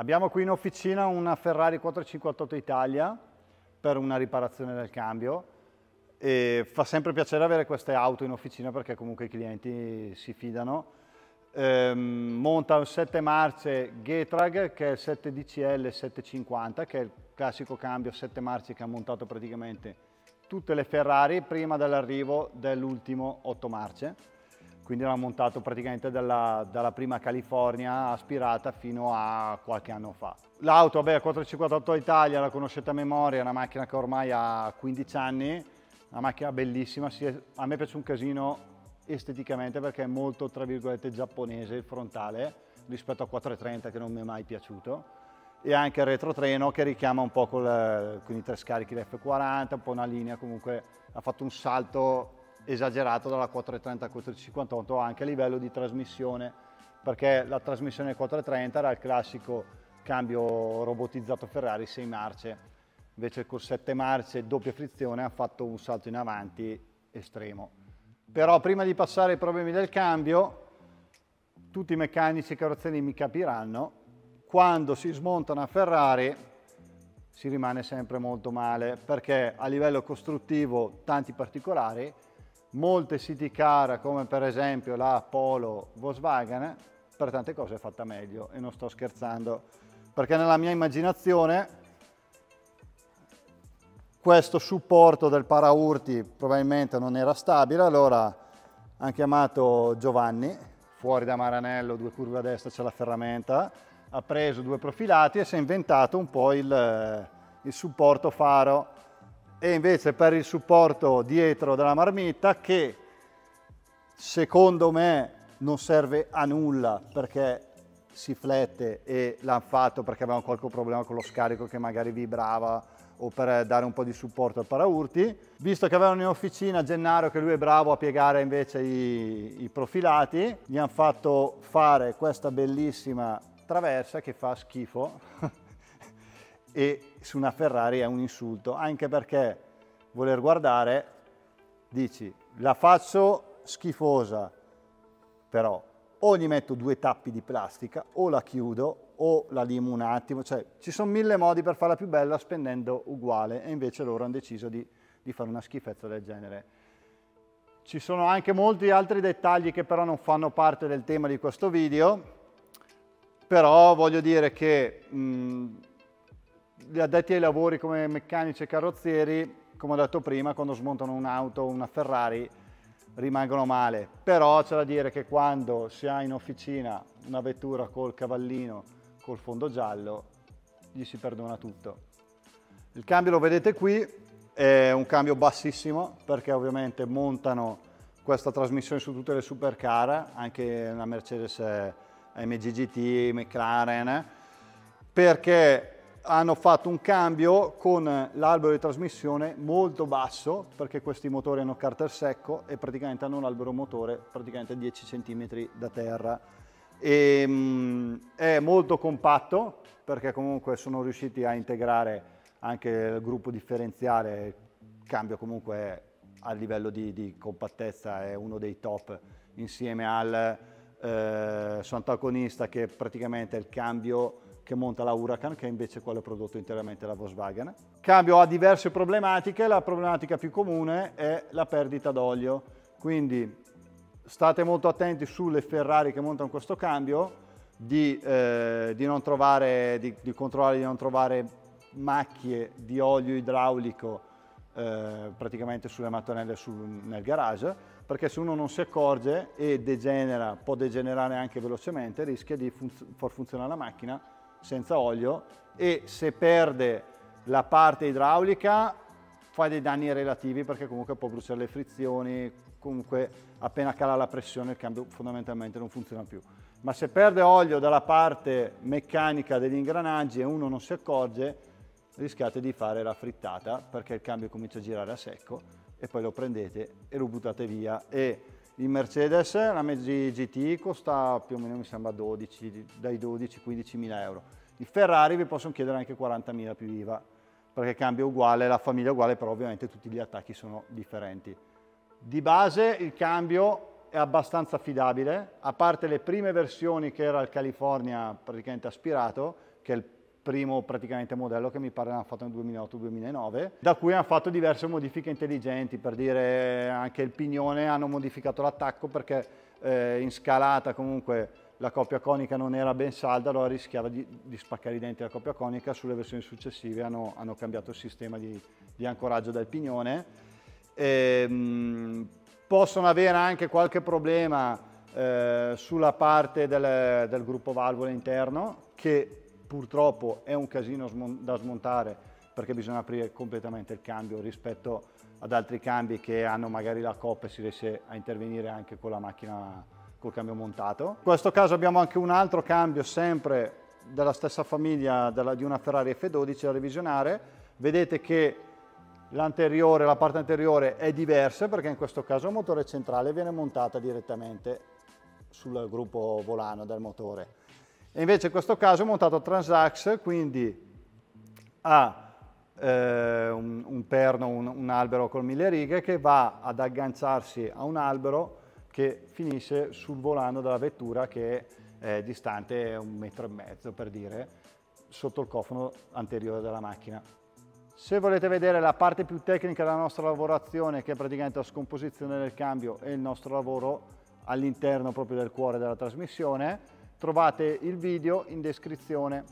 Abbiamo qui in officina una Ferrari 458 Italia per una riparazione del cambio e fa sempre piacere avere queste auto in officina perché comunque i clienti si fidano. Ehm, monta un 7 marce Getrag che è il 7DCL 750 che è il classico cambio 7 marce che ha montato praticamente tutte le Ferrari prima dell'arrivo dell'ultimo 8 marce quindi l'ha montato praticamente dalla, dalla, prima California aspirata fino a qualche anno fa. L'auto, vabbè, 458 Italia, la conoscete a memoria, è una macchina che ormai ha 15 anni, una macchina bellissima, a me piace un casino esteticamente perché è molto, tra virgolette, giapponese il frontale rispetto a 430 che non mi è mai piaciuto e anche il retrotreno che richiama un po' col, con i tre scarichi dell'F40, un po' una linea comunque ha fatto un salto esagerato dalla 430 al 458 anche a livello di trasmissione perché la trasmissione 430 era il classico cambio robotizzato Ferrari 6 marce. Invece con 7 marce doppia frizione ha fatto un salto in avanti estremo. Però prima di passare ai problemi del cambio tutti i meccanici e carrozzeri mi capiranno quando si smonta una Ferrari si rimane sempre molto male perché a livello costruttivo tanti particolari molte city car come per esempio la Polo Volkswagen per tante cose è fatta meglio e non sto scherzando perché nella mia immaginazione questo supporto del paraurti probabilmente non era stabile allora hanno chiamato Giovanni fuori da Maranello due curve a destra c'è la ferramenta ha preso due profilati e si è inventato un po' il, il supporto faro e invece per il supporto dietro della marmitta che secondo me non serve a nulla perché si flette e l'hanno fatto perché avevano qualche problema con lo scarico che magari vibrava o per dare un po' di supporto al paraurti. Visto che avevano in officina Gennaro che lui è bravo a piegare invece i, i profilati, gli hanno fatto fare questa bellissima traversa che fa schifo e su una Ferrari è un insulto, anche perché voler guardare dici la faccio schifosa, però o gli metto due tappi di plastica o la chiudo o la limo un attimo, cioè ci sono mille modi per farla più bella spendendo uguale e invece loro hanno deciso di, di fare una schifezza del genere. Ci sono anche molti altri dettagli che però non fanno parte del tema di questo video, però voglio dire che mh, gli addetti ai lavori come meccanici e carrozzieri, come ho detto prima, quando smontano un'auto o una Ferrari rimangono male. Però c'è da dire che quando si ha in officina una vettura col cavallino, col fondo giallo, gli si perdona tutto. Il cambio lo vedete qui, è un cambio bassissimo perché ovviamente montano questa trasmissione su tutte le supercar, anche la Mercedes AMG GT, McLaren, perché hanno fatto un cambio con l'albero di trasmissione molto basso perché questi motori hanno carter secco e praticamente hanno un albero motore praticamente 10 cm da terra. E, mh, è molto compatto perché comunque sono riusciti a integrare anche il gruppo differenziale. Il cambio comunque a livello di, di compattezza è uno dei top insieme al eh, suo antagonista che praticamente è il cambio che monta la Huracan, che è invece quello prodotto interamente da Volkswagen. Cambio ha diverse problematiche, la problematica più comune è la perdita d'olio, quindi state molto attenti sulle Ferrari che montano questo cambio, di, eh, di, non trovare, di, di controllare di non trovare macchie di olio idraulico eh, praticamente sulle mattonelle sul, nel garage, perché se uno non si accorge e degenera, può degenerare anche velocemente, rischia di fun far funzionare la macchina senza olio e se perde la parte idraulica fa dei danni relativi perché comunque può bruciare le frizioni, comunque appena cala la pressione il cambio fondamentalmente non funziona più. Ma se perde olio dalla parte meccanica degli ingranaggi e uno non si accorge, rischiate di fare la frittata perché il cambio comincia a girare a secco e poi lo prendete e lo buttate via. E il Mercedes, la MG GT costa più o meno mi sembra 12, dai 12-15 mila euro. Il Ferrari vi possono chiedere anche 40 mila più IVA, perché cambia uguale, la famiglia è uguale, però ovviamente tutti gli attacchi sono differenti. Di base il cambio è abbastanza affidabile, a parte le prime versioni che era il California praticamente aspirato, che è il primo praticamente modello che mi pare hanno fatto nel 2008-2009, da cui hanno fatto diverse modifiche intelligenti, per dire anche il pignone hanno modificato l'attacco perché eh, in scalata comunque la coppia conica non era ben salda, allora rischiava di, di spaccare i denti della coppia conica, sulle versioni successive hanno, hanno cambiato il sistema di, di ancoraggio del pignone. E, ehm, mh, possono avere anche qualche problema eh, sulla parte del, del gruppo valvole interno che purtroppo è un casino da smontare perché bisogna aprire completamente il cambio rispetto ad altri cambi che hanno magari la coppa e si riesce a intervenire anche con la macchina col cambio montato. In questo caso abbiamo anche un altro cambio sempre della stessa famiglia della, di una Ferrari F12 da revisionare. Vedete che l'anteriore, la parte anteriore è diversa perché in questo caso il motore centrale viene montata direttamente sul gruppo volano del motore e invece in questo caso ho montato Transax, quindi ha eh, un, un, perno, un, un, albero con mille righe che va ad agganciarsi a un albero che finisce sul volano della vettura che è distante un metro e mezzo per dire, sotto il cofano anteriore della macchina. Se volete vedere la parte più tecnica della nostra lavorazione, che è praticamente la scomposizione del cambio e il nostro lavoro all'interno proprio del cuore della trasmissione, Trovate il video in descrizione.